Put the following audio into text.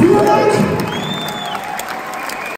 Vielen Dank!